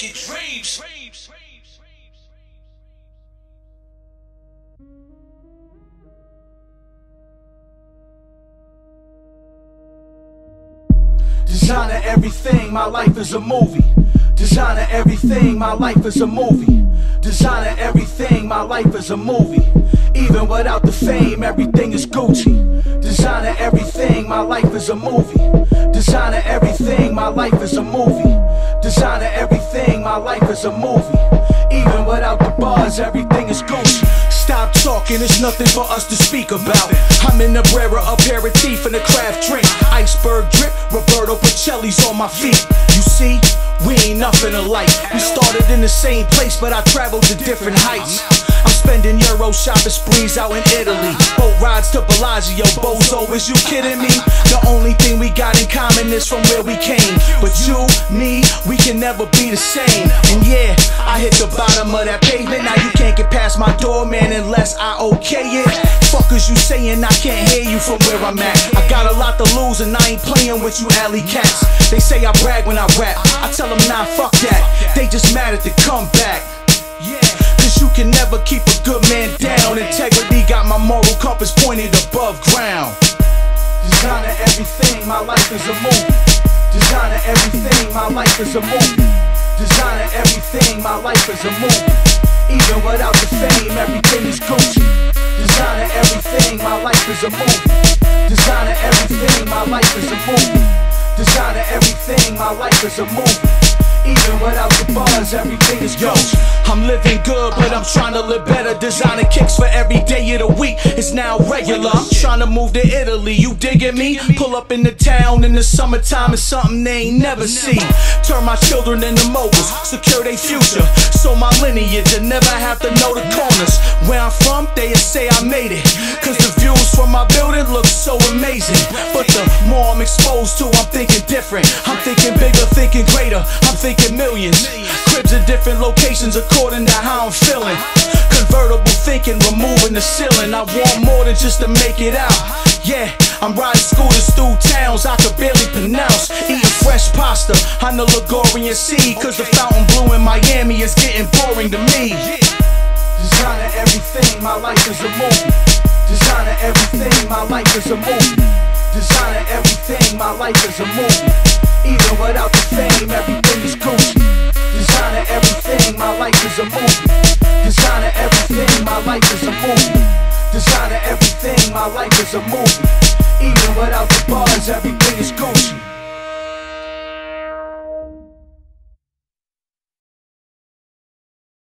wicked dreams. Designer everything, my life is a movie. Designer everything, my life is a movie. Designer everything, my life is a movie. Even without the fame, everything is Gucci. Designer everything, my life is a movie. Designer everything, my life is a movie. Is a movie. Even without the bars, everything is Gucci. Stop talking, it's nothing for us to speak about. I'm in the Brera aperitif and a craft drink. Iceberg drip, Roberto Cavalli's on my feet. You see, we ain't nothing alike. We started in the same place, but I traveled to different heights. Spending Euro shopping sprees out in Italy. Boat rides to Bellagio, Bozo, is you kidding me? The only thing we got in common is from where we came. But you, me, we can never be the same. And yeah, I hit the bottom of that pavement. Now you can't get past my door, man, unless I okay it. Fuckers, you saying I can't hear you from where I'm at. I got a lot to lose, and I ain't playing with you alley cats. They say I brag when I rap. I tell them, nah, fuck that. They just mad at the comeback. You can never keep a good man down. Integrity got my moral compass pointed above ground. Designer everything, my life is a movie. Designer everything, my life is a movie. Designer everything, my life is a movie. Even without the fame, everything is Gucci. Designer everything, my life is a movie. Designer everything, my life is a movie. Designer everything, my life is a movie. Bars, everything is yo. I'm living good, but I'm trying to live better. Designer kicks for every day of the week. It's now regular. I'm trying to move to Italy. You digging me? Pull up in the town in the summertime is something they ain't never see. Turn my children into moguls, secure their future. So my lineage, and never have to know the corners. Where I'm from, they say I made it. Cause the from my building look so amazing. But the more I'm exposed to, I'm thinking different. I'm thinking bigger, thinking greater. I'm thinking millions. Cribs in different locations according to how I'm feeling. Convertible thinking, removing the ceiling. I want more than just to make it out. Yeah, I'm riding scooters through towns I could barely pronounce. Eating fresh pasta on the Ligurian Sea. Cause the Fontainebleau in Miami is getting boring to me. Designer everything, my life is a movie. Designer everything, my life is a movie. Designer everything, my life is a movie. Even without the fame, everything is Gucci. Designer everything, my life is a movie. Designer everything, my life is a movie. Designer everything, my life is a movie. Even without the bars, everything is Gucci.